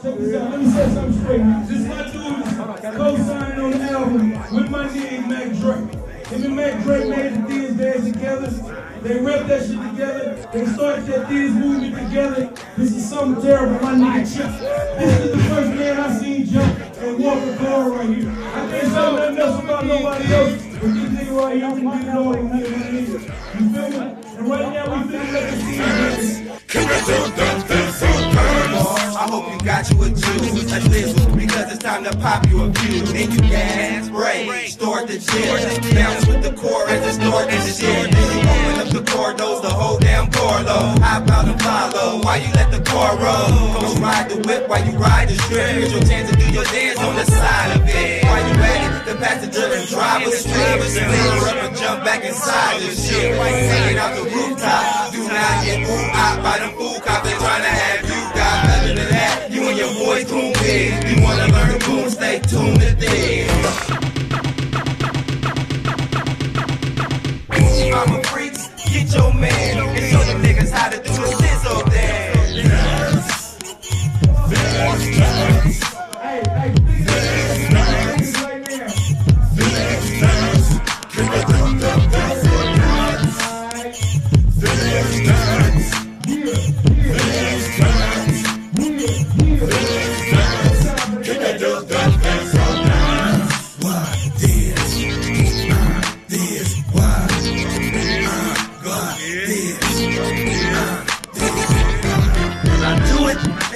Check this out. Let me say something straight. This is my dude co-signing on the album with my nigga Mac Dre. Him and Mac Dre made the Thizz days together. They ripped that shit together. They started that Thizz movement together. This is something terrible, my nigga Chuck. This is the first man I seen jump and walk a car right here. I can't say nothing else about nobody else. But this nigga right here, I'm get it all hope you got you a juice. A thizzle, because it's time to pop you a few. Then you gas, spray, start the chill. Bounce with the core as it start the shit. Then you open up the cordos, the whole damn car low. Hop out and follow while you let the car roll. Go ride the whip while you ride the strip. Here's your chance to do your dance on the side of it. While you at it, the passenger and driver slip. Spin up and jump back inside the shit. Hanging out the rooftop. Do not get ooh out by them fool cops. They trying to have boom, stay tuned. I'm a freak, get your man the niggas how to do the thizzle dance. Hey, hey, please, right now. When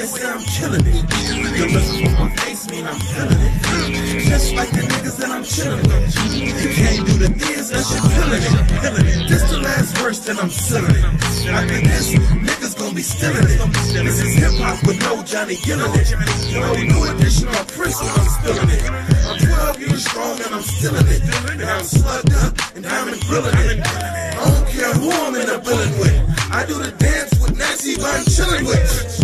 say I'm killing it. The look on my face mean I'm feeling it. Just like the niggas that I'm chilling with. You can't do the things that you're feeling it. Feeling it. This the last verse that I'm selling it. After this, niggas gonna be stealing it. This is hip hop with no Johnny Gilling it. No new edition of Prince when I'm spilling it. I'm 12 years strong and I'm stealing it. And I'm slugged up and I'm in grilling it. I don't care who I'm in the building with. I do the dance with Nancy, but I'm chilling with.